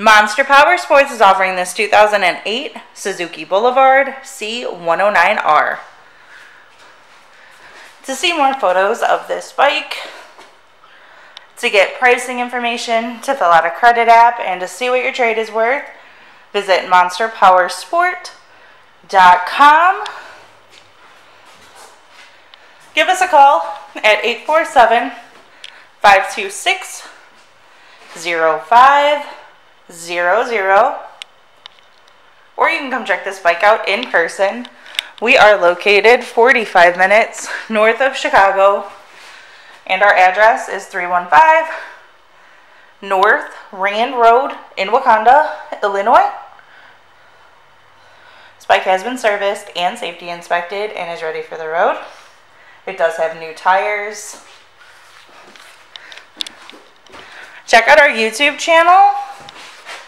Monster Power Sports is offering this 2008 Suzuki Boulevard C109R. To see more photos of this bike, to get pricing information, to fill out a credit app, and to see what your trade is worth, visit monsterpowersport.com. Give us a call at 847 526 0500 or you can come check this bike out in person. We are located 45 minutes north of Chicago and our address is 315 North Rand Road in Wauconda, Illinois. This bike has been serviced and safety inspected and is ready for the road. It does have new tires. Check out our YouTube channel.